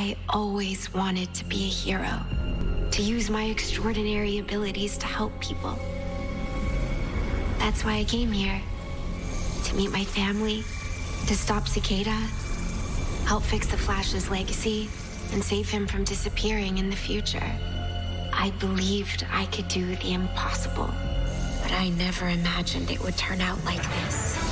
I always wanted to be a hero, to use my extraordinary abilities to help people. That's why I came here. To meet my family, to stop Cicada, help fix the Flash's legacy, and save him from disappearing in the future. I believed I could do the impossible, but I never imagined it would turn out like this.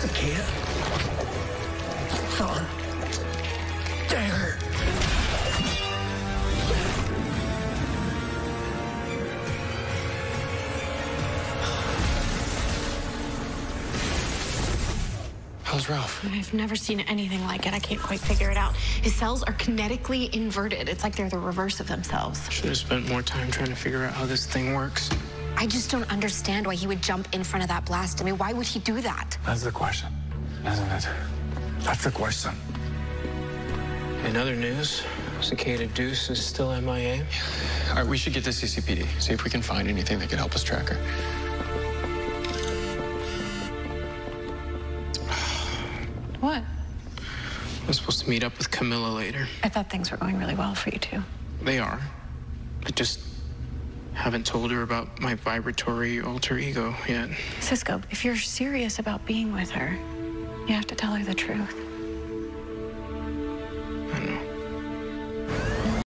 Cicada? Thorn. Dagger. How's Ralph? I've never seen anything like it. I can't quite figure it out. His cells are kinetically inverted. It's like they're the reverse of themselves. Should have spent more time trying to figure out how this thing works. I just don't understand why he would jump in front of that blast. I mean, why would he do that? That's the question, isn't it? That's the question. In other news, Cicada Deuce is still MIA. All right, we should get to CCPD, see if we can find anything that could help us track her. What? I'm supposed to meet up with Camilla later. I thought things were going really well for you two. They are. I just haven't told her about my vibratory alter ego yet. Cisco, if you're serious about being with her, you have to tell her the truth.